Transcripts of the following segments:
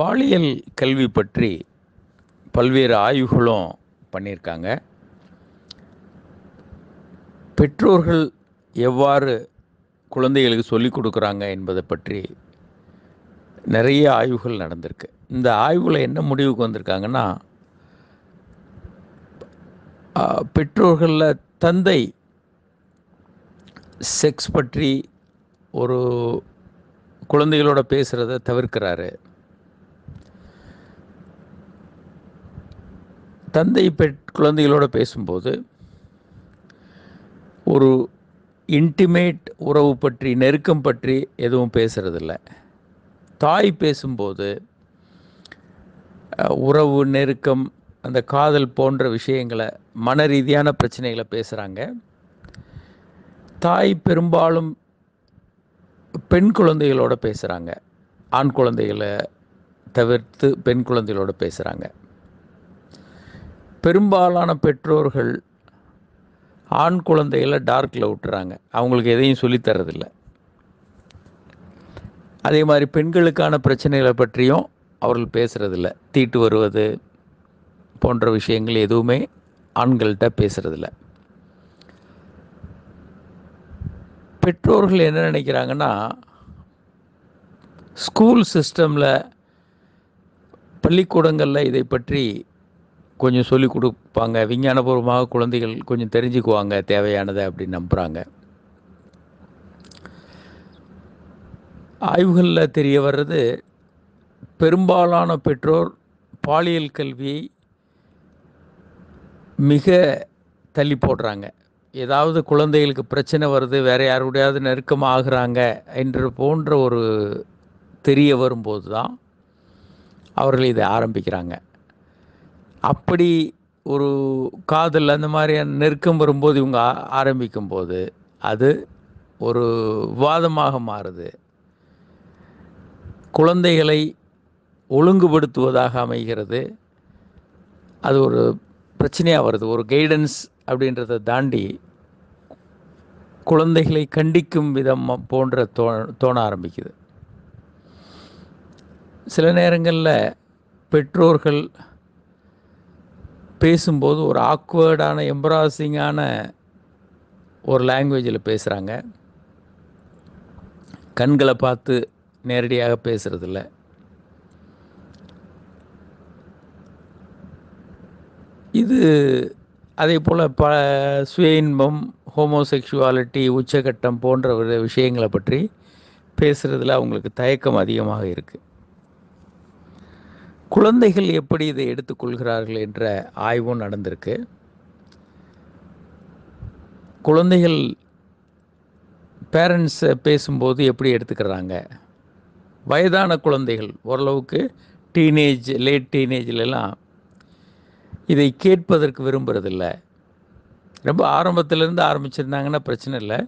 பாலியல் கல்வி பற்றி பல்வேறு ஆய்வுகளும் பண்ணியிருக்காங்க. பெற்றோர்கள் எவ்வாறு குழந்தைகளுக்கு சொல்லிக் கொடுக்குறாங்க என்பதை பற்றி நிறைய ஆய்வுகள் நடந்திருக்கு. இந்த ஆய்வில் என்ன முடிவுக்கு வந்திருக்காங்கன்னா பெற்றோர்களில் தந்தை செக்ஸ் பற்றி ஒரு குழந்தைகளோட பேசுகிறத தவிர்க்கிறாரு. தந்தை பெட் குழந்தைகளோட பேசும்போது ஒரு இன்டிமேட் உறவு பற்றி நெருக்கம் பற்றி எதுவும் பேசுகிறதில்ல தாய் பேசும்போது உறவு நெருக்கம் அந்த காதல் போன்ற விஷயங்களை மன ரீதியான பிரச்சனைகளை பேசுகிறாங்க தாய் பெரும்பாலும் பெண் குழந்தைகளோட பேசுகிறாங்க ஆண் குழந்தைகளை தவிர்த்து பெண் குழந்தைகளோட பேசுகிறாங்க பெரும்பாலான பெற்றோர்கள் ஆண் குழந்தைகளை டார்க்கில் விட்டுறாங்க. அவங்களுக்கு எதையும் சொல்லித்தரதில்ல அதே மாதிரி பெண்களுக்கான பிரச்சனைகளை பற்றியும் அவர்கள் பேசுகிறதில்ல தீட்டு வருவது போன்ற விஷயங்கள் எதுவுமே ஆண்கள்கிட்ட பேசுகிறதில்ல பெற்றோர்கள் என்ன நினைக்கிறாங்கன்னா ஸ்கூல் சிஸ்டமில் பள்ளிக்கூடங்களில் இதை பற்றி கொஞ்சம் சொல்லிக் கொடுப்பாங்க. விஞ்ஞானபூர்வமாக குழந்தைகள் கொஞ்சம் தெரிஞ்சுக்குவாங்க தேவையானதை அப்படின்னு நம்புகிறாங்க ஆய்வுகளில் தெரிய வர்றது பெரும்பாலான பெற்றோர் பாலியல் கல்வியை மிக தள்ளி போடுறாங்க. ஏதாவது குழந்தைகளுக்கு பிரச்சனை வருது வேறு யாருடையாவது நெருக்கமாக ஆகுறாங்க என்ற போன்ற ஒரு தெரிய வரும்போது தான் அவர்கள் இதை ஆரம்பிக்கிறாங்க. அப்படி ஒரு காதல் அந்த மாதிரியான நெருக்கம் வரும்போது இவங்க ஆரம்பிக்கும் போது அது ஒரு விவாதமாக மாறுது. குழந்தைகளை ஒழுங்குபடுத்துவதாக அமைகிறது. அது ஒரு பிரச்சனையாக வருது. ஒரு கைடன்ஸ் அப்படின்றத தாண்டி குழந்தைகளை கண்டிக்கும் விதம் போன்ற தோ தோண ஆரம்பிக்குது. சில நேரங்களில் பெற்றோர்கள் பேசும்போது ஒரு ஆக்வேர்டான எம்ப்ராசிங்கான ஒரு லாங்குவேஜில் பேசுகிறாங்க கண்களை பார்த்து நேரடியாக பேசுகிறதில்ல இது அதே போல் ப சுய இன்பம் ஹோமோசெக்ஷுவாலிட்டி உச்சகட்டம் போன்ற விஷயங்களை பற்றி பேசுகிறதுல அவங்களுக்கு தயக்கம் அதிகமாக இருக்குது குழந்தைகள் எப்படி இதை எடுத்துக்கொள்கிறார்கள் என்ற ஆய்வும் நடந்திருக்கு. குழந்தைகள் பேரண்ட்ஸ் பேசும்போது எப்படி எடுத்துக்கிறாங்க? வயதான குழந்தைகள் ஓரளவுக்கு டீனேஜ் லேட் டீனேஜ்லலாம் இதை கேட்பதற்கு விரும்புகிறதில்ல ரொம்ப ஆரம்பத்திலேருந்து ஆரம்பிச்சிருந்தாங்கன்னா பிரச்சனை இல்லை.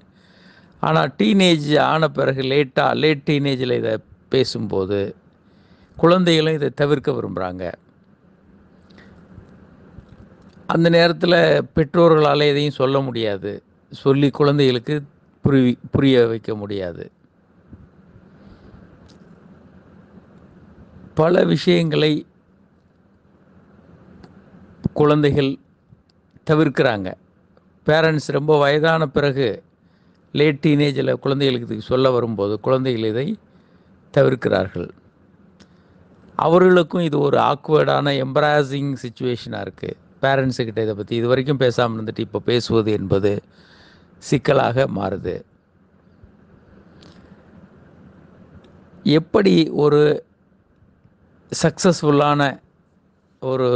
ஆனால் டீனேஜ் ஆன பிறகு லேட்டாக லேட் டீனேஜில் இதை பேசும்போது குழந்தைகளும் இதை தவிர்க்க விரும்புகிறாங்க அந்த நேரத்தில் பெற்றோர்களால் எதையும் சொல்ல முடியாது. சொல்லி குழந்தைகளுக்கு புரி புரிய வைக்க முடியாது. பல விஷயங்களை குழந்தைகள் தவிர்க்கிறாங்க. பேரண்ட்ஸ் ரொம்ப வயதான பிறகு லேட் டீனேஜில் குழந்தைகளுக்கு சொல்ல வரும்போது குழந்தைகள் இதை தவிர்க்கிறார்கள். அவர்களுக்கும் இது ஒரு ஆக்வர்டான எம்பராசிங் சுச்சுவேஷனாக இருக்குது பேரண்ட்ஸுக்கிட்ட இதை பற்றி இது வரைக்கும் பேசாமல் இருந்துட்டு இப்போ பேசுவது என்பது சிக்கலாக மாறுது. எப்படி ஒரு சக்ஸஸ்ஃபுல்லான ஒரு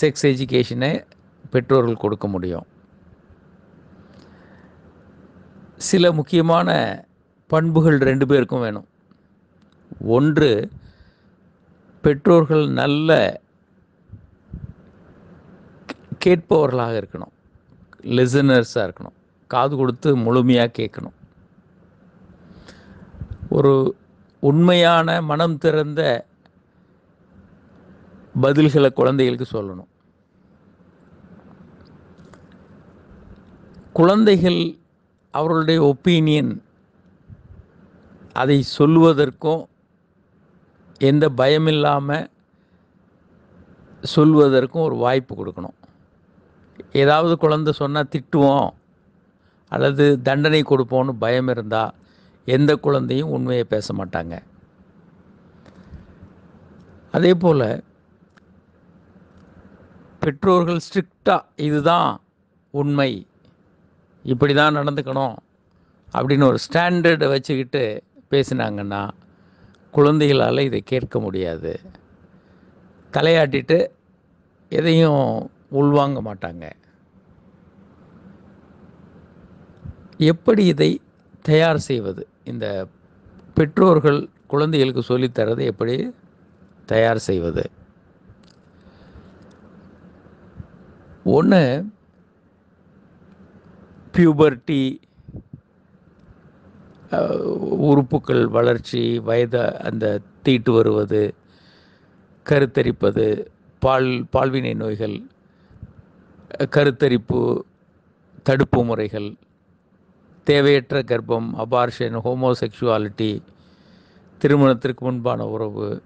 செக்ஸ் எஜுகேஷனை பெற்றோர்கள் கொடுக்க முடியும்? சில முக்கியமான பண்புகள் ரெண்டு பேருக்கும் வேணும். ஒன்று பெற்றோர்கள் நல்ல கேட்பவர்களாக இருக்கணும். லிசனர்ஸாக இருக்கணும். காது கொடுத்து முழுமையாக கேட்கணும். ஒரு உண்மையான மனம் திறந்த பதில்களை குழந்தைகளுக்கு சொல்லணும். குழந்தைகள் அவர்களுடைய ஒப்பீனியன் அதை சொல்லுவதற்கும் எந்த பயம் இல்லாமல் சொல்வதற்கும் ஒரு வாய்ப்பு கொடுக்கணும். ஏதாவது குழந்த சொன்னால் திட்டுவோம் அல்லது தண்டனை கொடுப்போம்னு பயம் இருந்தால் எந்த குழந்தையும் உண்மையை பேச மாட்டாங்க. அதே போல் பெற்றோர்கள் ஸ்ட்ரிக்டாக இதுதான் உண்மை இப்படி தான் நடந்துக்கணும் அப்படின்னு ஒரு ஸ்டாண்டர்டை வச்சுக்கிட்டு பேசினாங்கன்னா குழந்தைகளால் இதை கேட்க முடியாது. தலையாட்டிட்டு எதையும் உள்வாங்க மாட்டாங்க. எப்படி இதை தயார் செய்வது? இந்த பெற்றோர்கள் குழந்தைகளுக்கு சொல்லித்தரது எப்படி தயார் செய்வது? ஒன்று பியூபர்டி உறுப்புகள் வளர்ச்சி வயது அந்த தீட்டு வருவது கருத்தரிப்பது பால் பால்வினை நோய்கள் கருத்தரிப்பு தடுப்பு முறைகள் தேவையற்ற கர்ப்பம் அபார்ஷன் ஹோமோசெக்ஷுவாலிட்டி திருமணத்திற்கு முன்பான உறவு.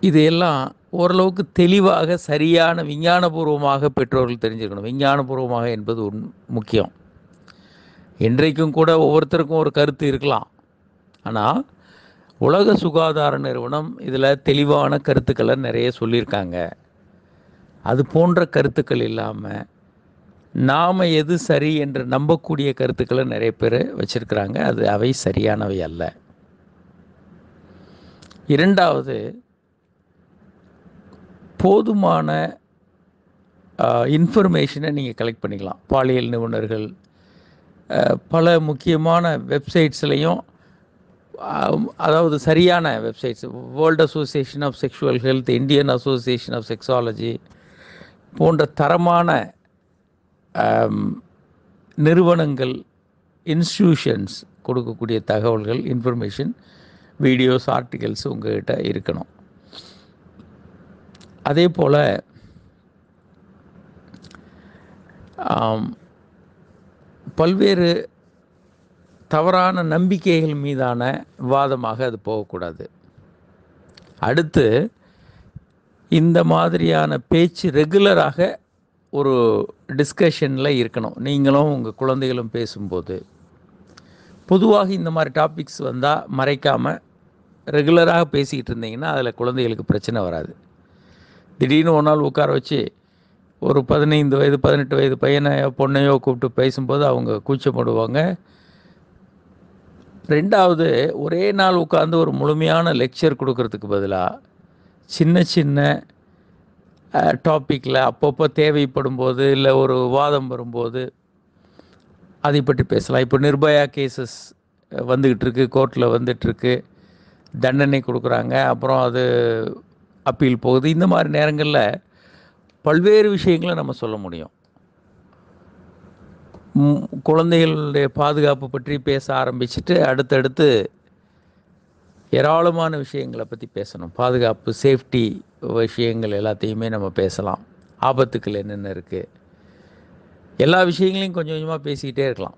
இதையெல்லாம் ஓரளவுக்கு தெளிவாக சரியான விஞ்ஞானபூர்வமாக பெற்றோர்கள் தெரிஞ்சுக்கணும். விஞ்ஞானபூர்வமாக என்பது உன் முக்கியம். இன்றைக்கும் கூட ஒவ்வொருத்தருக்கும் ஒரு கருத்து இருக்கலாம். ஆனால் உலக சுகாதார நிறுவனம் இதில் தெளிவான கருத்துக்களை நிறைய சொல்லியிருக்காங்க. அது போன்ற கருத்துக்கள் இல்லாமல் நாம் எது சரி என்று நம்பக்கூடிய கருத்துக்களை நிறைய பேர் வச்சுருக்கிறாங்க. அது அவை சரியானவை அல்ல. இரண்டாவது போதுமான இன்ஃபர்மேஷனை நீங்கள் கலெக்ட் பண்ணிக்கலாம். பாலியல் நிபுணர்கள் பல முக்கியமான வெப்சைட்ஸ்லையும் அதாவது சரியான websites world association of sexual health Indian association of sexology போன்ற தரமான நிறுவனங்கள் இன்ஸ்டியூஷன்ஸ் கொடுக்கக்கூடிய தகவல்கள் இன்ஃபர்மேஷன் வீடியோஸ் ஆர்டிகல்ஸ் உங்கள்கிட்ட இருக்கணும். அதே போல் பல்வேறு தவறான நம்பிக்கைகள் மீதான விவாதமாக அது போகக்கூடாது. அடுத்து இந்த மாதிரியான பேச்சு ரெகுலராக ஒரு டிஸ்கஷனில் இருக்கணும். நீங்களும் உங்கள் குழந்தைகளும் பேசும்போது. பொதுவாக இந்த மாதிரி டாபிக்ஸ் வந்தால் மறைக்காமல் ரெகுலராக பேசிக்கிட்டு இருந்தீங்கன்னா அதில் குழந்தைகளுக்கு பிரச்சனை வராது. திடீர்னு ஒரு நாள் உட்கார வச்சு ஒரு பதினைந்து வயது பதினெட்டு வயது பையனையோ பொண்ணையோ கூப்பிட்டு பேசும்போது அவங்க கூச்சப்படுவாங்க. ரெண்டாவது ஒரே நாள் உட்காந்து ஒரு முழுமையான லெக்சர் கொடுக்கறதுக்கு பதிலாக சின்ன சின்ன டாப்பிக்கில் அப்பப்போ தேவைப்படும் போது இல்லை ஒரு வாதம் வரும்போது அதை பற்றி பேசலாம். இப்போ நிர்பயா கேசஸ் வந்துக்கிட்டு இருக்கு கோர்ட்டில் வந்துட்டுருக்கு தண்டனை கொடுக்குறாங்க. அப்புறம் அது அப்பீல் போகுது. இந்த மாதிரி நேரங்களில் பல்வேறு விஷயங்களை நம்ம சொல்ல முடியும். குழந்தைகளுடைய பாதுகாப்பு பற்றி பேச ஆரம்பிச்சுட்டு அடுத்தடுத்து ஏராளமான விஷயங்களை பற்றி பேசணும். பாதுகாப்பு சேஃப்டி விஷயங்கள் எல்லாத்தையுமே நம்ம பேசலாம். ஆபத்துக்கள் என்னென்ன இருக்குது எல்லா விஷயங்களையும் கொஞ்சம் கொஞ்சமாக பேசிக்கிட்டே இருக்கலாம்.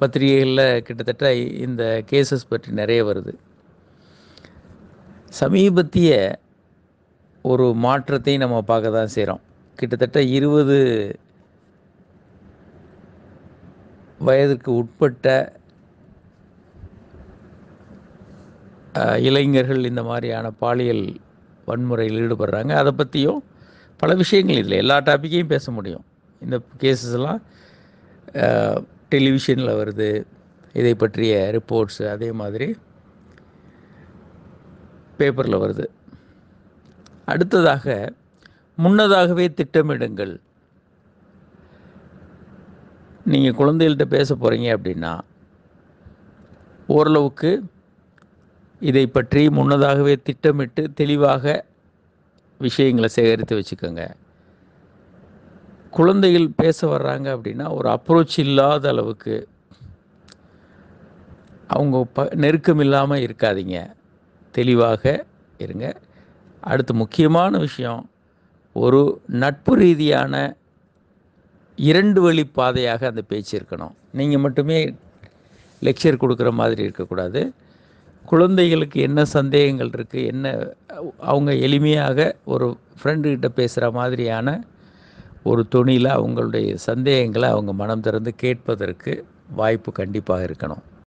பத்திரிகைகளில் கிட்டத்தட்ட இந்த கேசஸ் பற்றி நிறைய வருது. சமீபத்திய ஒரு மாற்றத்தையும் நம்ம பார்க்க தான் செய்கிறோம் கிட்டத்தட்ட இருபது வயதுக்கு உட்பட்ட இளைஞர்கள் இந்த மாதிரியான பாலியல் வன்முறையில் ஈடுபடுறாங்க. அதை பற்றியும் பல விஷயங்கள் இல்லை. எல்லா டாப்பிக்கையும் பேச முடியும். இந்த கேசஸ் எல்லாம் டெலிவிஷனில் வருது. இதை பற்றிய ரிப்போர்ட்ஸு அதே மாதிரி பேப்பரில் வருது. அடுத்ததாக முன்னதாகவே திட்டமிடுங்கள். நீங்கள் குழந்தைகள்கிட்ட பேச போகிறீங்க அப்படின்னா ஓரளவுக்கு இதை பற்றி முன்னதாகவே திட்டமிட்டு தெளிவாக விஷயங்களை சேகரித்து வச்சுக்கோங்க. குழந்தைகள் பேச வர்றாங்க அப்படின்னா ஒரு அப்ரோச் இல்லாத அளவுக்கு அவங்க ப நெருக்கம் இல்லாமல் இருக்காதீங்க. தெளிவாக இருங்க. அடுத்து முக்கியமான விஷயம் ஒரு நட்பு ரீதியான இரண்டு வழி பாதையாக அந்த பேச்சு இருக்கணும். நீங்கள் மட்டுமே லெக்சர் கொடுக்குற மாதிரி இருக்கக்கூடாது. குழந்தைகளுக்கு என்ன சந்தேகங்கள் இருக்குது என்ன அவங்க எளிமையாக ஒரு ஃப்ரெண்டுக்கிட்ட பேசுகிற மாதிரியான ஒரு துணியில் அவங்களுடைய சந்தேகங்களை அவங்க மனம் திறந்து கேட்பதற்கு வாய்ப்பு கண்டிப்பாக இருக்கணும்.